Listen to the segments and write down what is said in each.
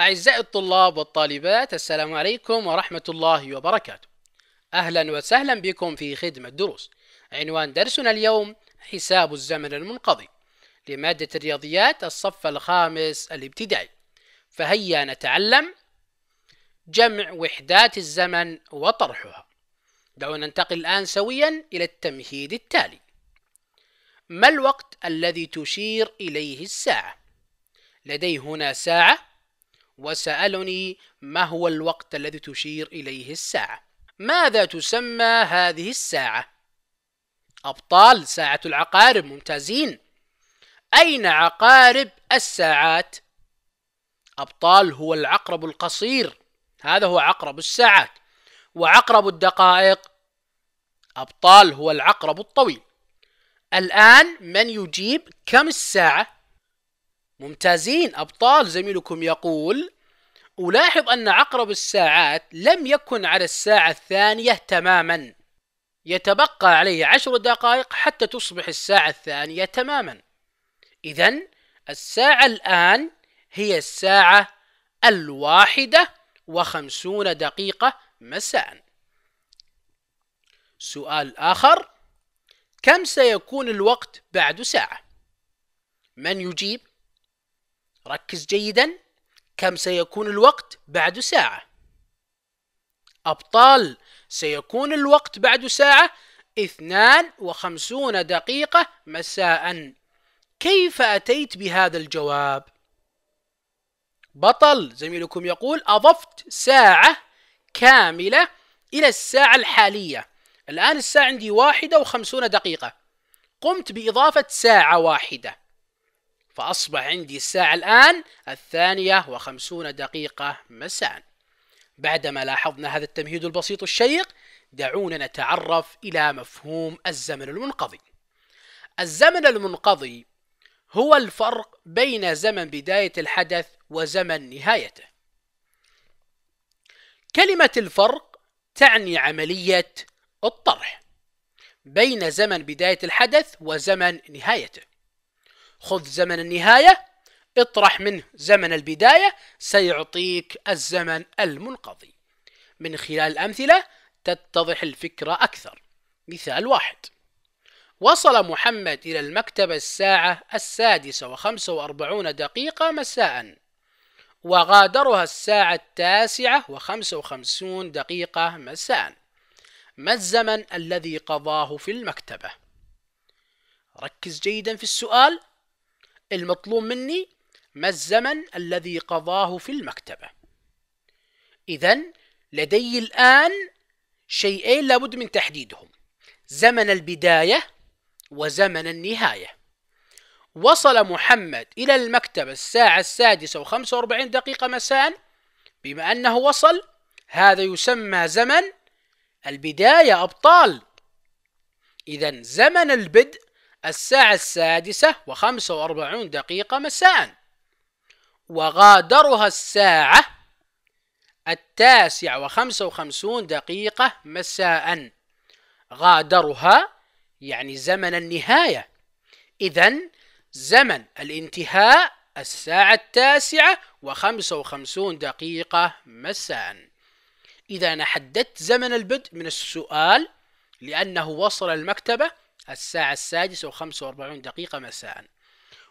أعزائي الطلاب والطالبات السلام عليكم ورحمة الله وبركاته. أهلا وسهلا بكم في خدمة دروس. عنوان درسنا اليوم حساب الزمن المنقضي لمادة الرياضيات الصف الخامس الابتدائي. فهيا نتعلم جمع وحدات الزمن وطرحها. دعونا ننتقل الآن سويا إلى التمهيد التالي. ما الوقت الذي تشير إليه الساعة؟ لدي هنا ساعة وسألني ما هو الوقت الذي تشير إليه الساعة؟ ماذا تسمى هذه الساعة؟ أبطال ساعة العقارب ممتازين. أين عقارب الساعات؟ أبطال هو العقرب القصير. هذا هو عقرب الساعات. وعقرب الدقائق؟ أبطال هو العقرب الطويل. الآن من يجيب كم الساعة؟ ممتازين. أبطال زميلكم يقول ألاحظ أن عقرب الساعات لم يكن على الساعة الثانية تماما. يتبقى عليه عشر دقائق حتى تصبح الساعة الثانية تماما. إذا الساعة الآن هي الساعة الواحدة وخمسون دقيقة مساء. سؤال آخر. كم سيكون الوقت بعد ساعة؟ من يجيب؟ ركز جيدا. كم سيكون الوقت بعد ساعة؟ أبطال سيكون الوقت بعد ساعة اثنان وخمسون دقيقة مساء كيف أتيت بهذا الجواب؟ بطل زميلكم يقول أضفت ساعة كاملة إلى الساعة الحالية الآن الساعة عندي واحدة وخمسون دقيقة قمت بإضافة ساعة واحدة فأصبح عندي الساعة الآن الثانية وخمسون دقيقة مساء. بعدما لاحظنا هذا التمهيد البسيط الشيق دعونا نتعرف إلى مفهوم الزمن المنقضي. الزمن المنقضي هو الفرق بين زمن بداية الحدث وزمن نهايته. كلمة الفرق تعني عملية الطرح بين زمن بداية الحدث وزمن نهايته. خذ زمن النهاية اطرح منه زمن البداية سيعطيك الزمن المنقضي. من خلال الأمثلة تتضح الفكرة أكثر. مثال واحد. وصل محمد إلى المكتب الساعة السادسة وخمسة وأربعون دقيقة مساء وغادرها الساعة التاسعة وخمسة وخمسون دقيقة مساء. ما الزمن الذي قضاه في المكتبة؟ ركز جيدا في السؤال. المطلوب مني ما الزمن الذي قضاه في المكتبة؟ إذا لدي الآن شيئين لابد من تحديدهم زمن البداية وزمن النهاية وصل محمد إلى المكتب الساعة السادسة وخمسة وأربعين دقيقة مساء بما أنه وصل هذا يسمى زمن البداية أبطال إذا زمن البدء الساعة السادسة وخمسة وأربعون دقيقة مساء. وغادرها الساعة التاسعة وخمسة وخمسون دقيقة مساء. غادرها يعني زمن النهاية. إذا زمن الانتهاء الساعة التاسعة وخمسة وخمسون دقيقة مساء. إذا أنا حددت زمن البدء من السؤال لأنه وصل المكتبة الساعة السادسة وخمسة وأربعون دقيقة مساء.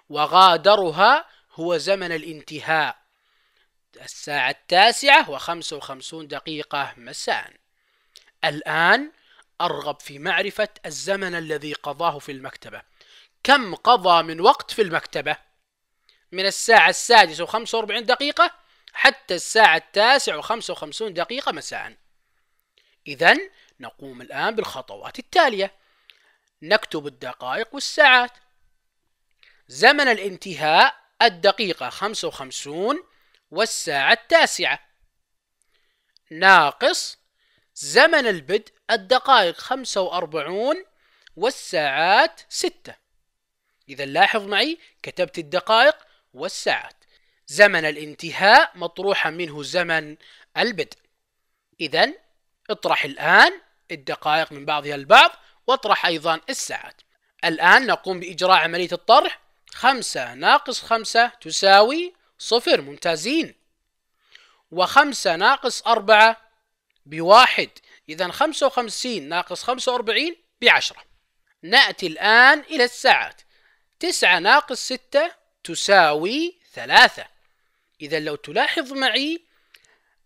وغادرها هو زمن الانتهاء. الساعة التاسعة وخمسة وخمسون دقيقة مساء. الآن أرغب في معرفة الزمن الذي قضاه في المكتبة. كم قضى من وقت في المكتبة؟ من الساعة السادسة وخمسة وأربعين دقيقة حتى الساعة التاسعة وخمسة وخمسون دقيقة مساء. إذا نقوم الآن بالخطوات التالية. نكتب الدقائق والساعات. زمن الانتهاء الدقيقة خمسة وخمسون والساعة التاسعة. ناقص زمن البدء الدقائق خمسة وأربعون والساعات ستة. إذا لاحظ معي كتبت الدقائق والساعات. زمن الانتهاء مطروحا منه زمن البدء. إذا اطرح الآن الدقائق من بعضها البعض. واطرح أيضا الساعات. الآن نقوم بإجراء عملية الطرح. خمسة ناقص خمسة تساوي صفر. ممتازين. وخمسة ناقص أربعة بواحد. إذا خمسة وخمسين ناقص خمسة وأربعين بعشرة. نأتي الآن إلى الساعات. تسعة ناقص ستة تساوي ثلاثة. إذا لو تلاحظ معي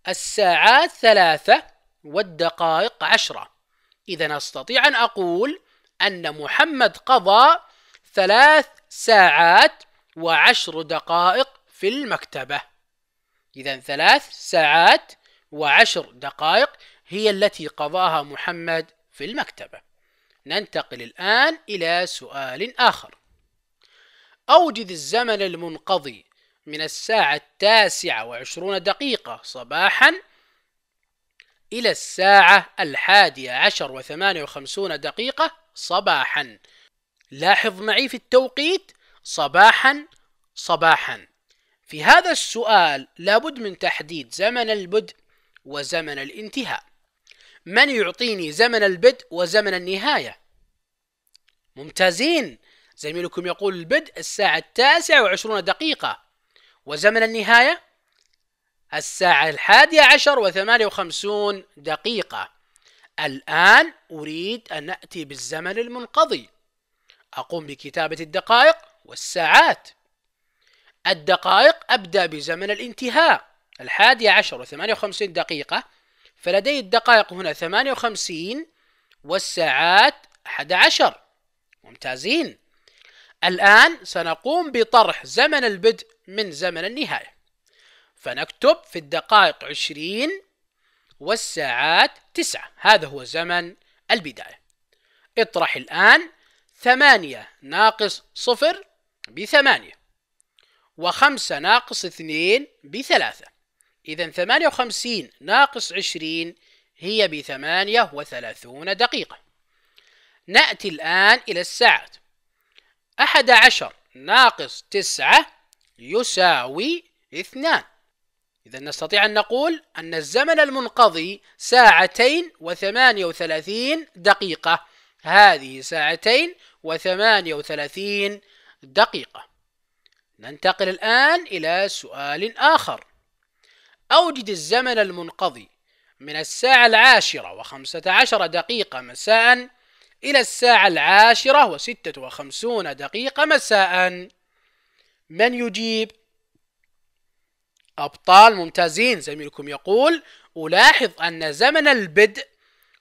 الساعات ثلاثة والدقائق عشرة. إذا أستطيع أن أقول أن محمد قضى ثلاث ساعات وعشر دقائق في المكتبة. إذا ثلاث ساعات وعشر دقائق هي التي قضاها محمد في المكتبة. ننتقل الآن إلى سؤال آخر. أوجد الزمن المنقضي من الساعة التاسعة وعشرون دقيقة صباحا إلى الساعة الحادية عشر وثمانية وخمسون دقيقة صباحا. لاحظ معي في التوقيت؟ صباحا صباحا. في هذا السؤال لابد من تحديد زمن البدء وزمن الانتهاء. من يعطيني زمن البدء وزمن النهاية؟ ممتازين. زميلكم يقول البدء الساعة التاسعة وعشرون دقيقة. وزمن النهاية؟ الساعة الحادية عشر وثمانية وخمسون دقيقة. الآن أريد أن أتي بالزمن المنقضي. أقوم بكتابة الدقائق والساعات. الدقائق أبدأ بزمن الانتهاء. الحادية عشر وثمانية وخمسين دقيقة. فلدي الدقائق هنا ثمانية وخمسين والساعات أحد عشر. ممتازين. الآن سنقوم بطرح زمن البدء من زمن النهاية. فنكتب في الدقائق عشرين والساعات تسعة. هذا هو زمن البداية. اطرح الآن ثمانية ناقص صفر بثمانية وخمسة ناقص اثنين بثلاثة. إذا ثمانية وخمسين ناقص عشرين هي بثمانية وثلاثون دقيقة. نأتي الآن إلى الساعات. أحد عشر ناقص تسعة يساوي اثنان. إذا نستطيع أن نقول أن الزمن المنقضي ساعتين وثمانية وثلاثين دقيقة. هذه ساعتين وثمانية وثلاثين دقيقة. ننتقل الآن إلى سؤال آخر. أوجد الزمن المنقضي من الساعة العاشرة وخمسة عشر دقيقة مساء إلى الساعة العاشرة وستة وخمسون دقيقة مساء. من يجيب؟ أبطال ممتازين زميلكم يقول ألاحظ أن زمن البدء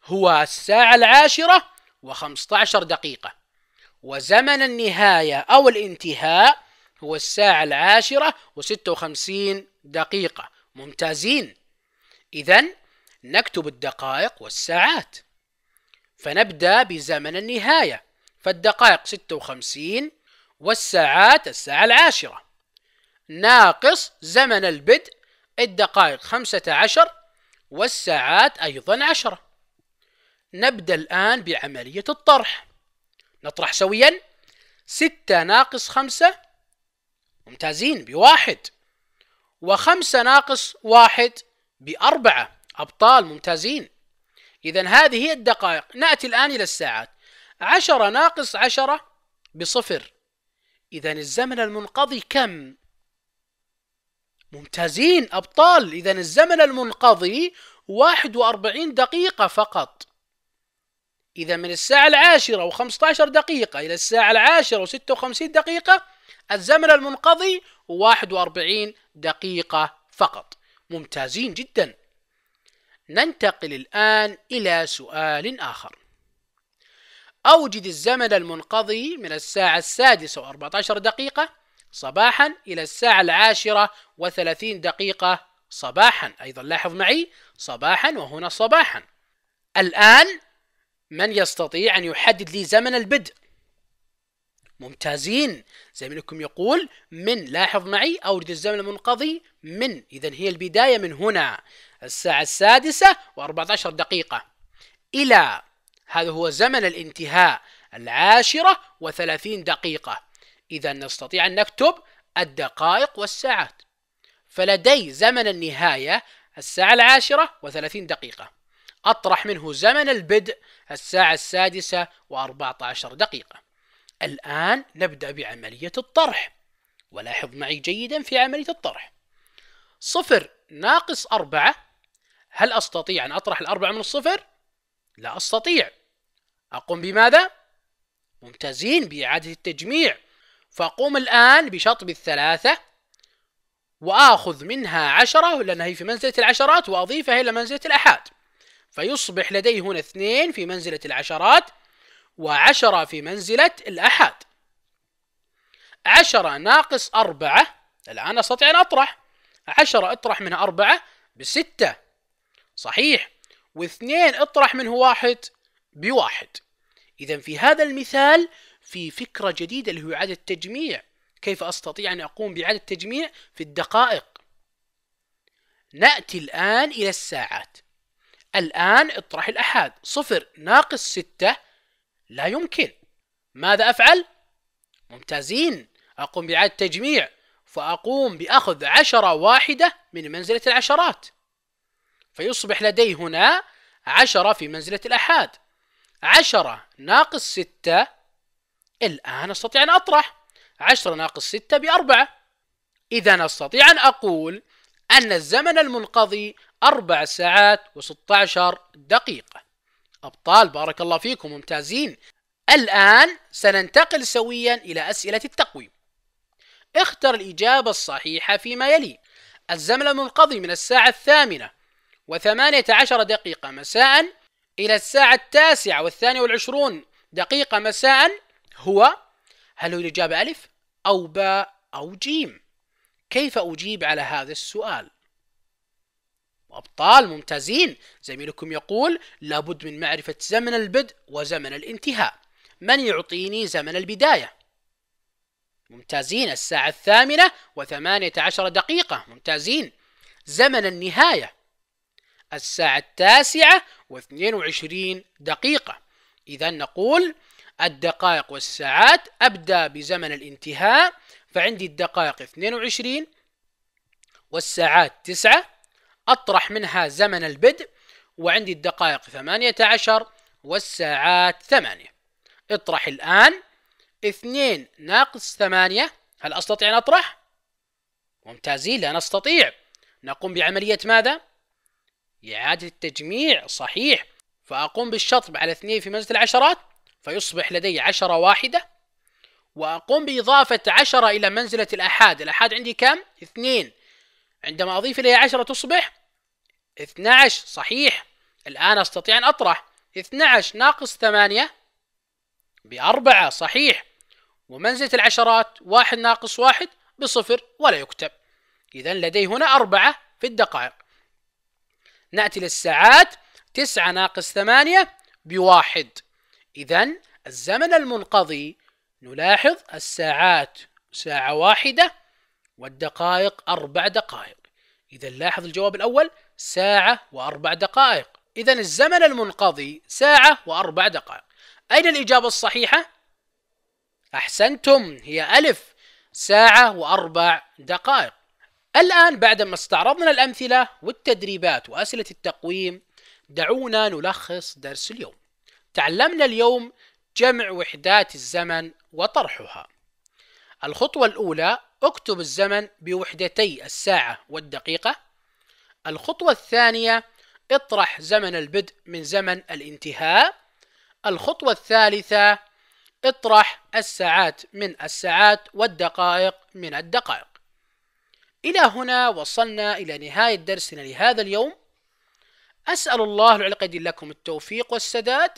هو الساعة العاشرة وخمسة عشر دقيقة وزمن النهاية أو الانتهاء هو الساعة العاشرة وستة وخمسين دقيقة. ممتازين. إذا نكتب الدقائق والساعات. فنبدأ بزمن النهاية فالدقائق ستة وخمسين والساعات الساعة العاشرة. ناقص زمن البدء الدقائق خمسة عشر والساعات أيضا عشرة. نبدأ الآن بعملية الطرح. نطرح سويا. ستة ناقص خمسة ممتازين بواحد. وخمسة ناقص واحد بأربعة أبطال ممتازين. إذا هذه هي الدقائق. نأتي الآن إلى الساعات. عشرة ناقص عشرة بصفر. إذا الزمن المنقضي كم؟ ممتازين أبطال. إذا الزمن المنقضي واحد وأربعين دقيقة فقط. إذا من الساعة العاشرة وخمسة عشر دقيقة إلى الساعة العاشرة وستة وخمسين دقيقة الزمن المنقضي واحد وأربعين دقيقة فقط. ممتازين جدا. ننتقل الآن إلى سؤال آخر. أوجد الزمن المنقضي من الساعة السادسة وأربعة عشر دقيقة. صباحا إلى الساعة العاشرة وثلاثين دقيقة صباحا. أيضا لاحظ معي صباحا وهنا صباحا. الآن من يستطيع أن يحدد لي زمن البدء؟ ممتازين. زميلكم يقول من لاحظ معي أورد الزمن المنقضي من. إذا هي البداية من هنا. الساعة السادسة وأربعة عشر دقيقة. إلى هذا هو زمن الانتهاء. العاشرة وثلاثين دقيقة. إذا نستطيع أن نكتب الدقائق والساعات. فلدي زمن النهاية الساعة العاشرة وثلاثين دقيقة. أطرح منه زمن البدء الساعة السادسة وأربعة عشر دقيقة. الآن نبدأ بعملية الطرح. ولاحظ معي جيدا في عملية الطرح. صفر ناقص أربعة. هل أستطيع أن أطرح الأربعة من الصفر؟ لا أستطيع. أقوم بماذا؟ ممتازين بإعادة التجميع. فأقوم الآن بشطب الثلاثة وآخذ منها عشرة لأنها هي في منزلة العشرات وأضيفها إلى منزلة الأحاد فيصبح لدي هنا اثنين في منزلة العشرات وعشرة في منزلة الأحاد عشرة ناقص أربعة الآن أستطيع أن أطرح. عشرة اطرح منها أربعة بستة. صحيح. واثنين اطرح منه واحد بواحد. إذا في هذا المثال في فكرة جديدة اللي هو إعادة التجميع. كيف أستطيع أن أقوم بإعادة التجميع؟ في الدقائق. نأتي الآن إلى الساعات. الآن اطرح الأحاد. صفر ناقص ستة لا يمكن. ماذا أفعل؟ ممتازين. أقوم بإعادة تجميع فأقوم بأخذ عشرة واحدة من منزلة العشرات. فيصبح لدي هنا عشرة في منزلة الأحاد. عشرة ناقص ستة الآن أستطيع أن أطرح عشرة ناقص ستة بأربعة. إذا أستطيع أن أقول أن الزمن المنقضي أربع ساعات وستة عشر دقيقة. أبطال بارك الله فيكم ممتازين. الآن سننتقل سويا إلى أسئلة التقويم. اختر الإجابة الصحيحة فيما يلي. الزمن المنقضي من الساعة الثامنة وثمانية عشر دقيقة مساء إلى الساعة التاسعة والثانية والعشرون دقيقة مساء هو هل هو الإجابة ألف أو باء أو جيم؟ كيف أجيب على هذا السؤال؟ أبطال ممتازين زميلكم يقول لابد من معرفة زمن البدء وزمن الانتهاء. من يعطيني زمن البداية؟ ممتازين الساعة الثامنة وثمانية عشر دقيقة. ممتازين. زمن النهاية؟ الساعة التاسعة واثنين وعشرين دقيقة. إذا نقول الدقائق والساعات أبدأ بزمن الانتهاء. فعندي الدقائق 22 والساعات 9 أطرح منها زمن البدء وعندي الدقائق 18 والساعات 8 اطرح الآن. 2 ناقص 8 هل أستطيع أن أطرح؟ ممتازين لا نستطيع. نقوم بعملية ماذا؟ إعادة التجميع صحيح. فأقوم بالشطب على اثنين في منزلة العشرات. فيصبح لدي عشرة واحدة وأقوم بإضافة عشرة إلى منزلة الأحاد الأحاد عندي كم؟ اثنين. عندما أضيف إليها عشرة تصبح 12 صحيح. الآن أستطيع أن أطرح. 12 ناقص 8 بأربعة. صحيح. ومنزلة العشرات واحد ناقص واحد بصفر ولا يكتب. إذا لدي هنا أربعة في الدقائق. نأتي للساعات تسعة ناقص ثمانية بواحد. إذا الزمن المنقضي نلاحظ الساعات ساعة واحدة والدقائق أربع دقائق. إذا لاحظ الجواب الأول ساعة وأربع دقائق. إذا الزمن المنقضي ساعة وأربع دقائق. أين الإجابة الصحيحة؟ أحسنتم هي ألف ساعة وأربع دقائق. الآن بعدما استعرضنا الأمثلة والتدريبات وأسئلة التقويم دعونا نلخص درس اليوم. تعلمنا اليوم جمع وحدات الزمن وطرحها. الخطوة الأولى اكتب الزمن بوحدتي الساعة والدقيقة. الخطوة الثانية اطرح زمن البدء من زمن الانتهاء. الخطوة الثالثة اطرح الساعات من الساعات والدقائق من الدقائق. إلى هنا وصلنا إلى نهاية درسنا لهذا اليوم. أسأل الله العلقد لكم التوفيق والسداد.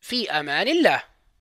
في أمان الله.